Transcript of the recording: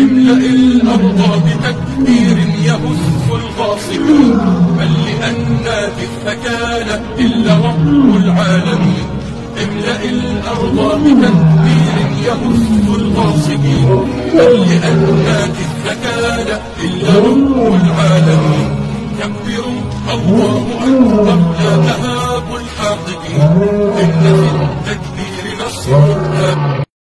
املأ الأرض بتكبير يهز الغاصبين بل لأن الثكالة إلا رب العالمين. املأ الأرض بتكبير يهز الغاصبين بل لأن الثكالة إلا رب العالمين. كبروا الله أكبر لا تهاب الحاقدين إن في التكبير نصر.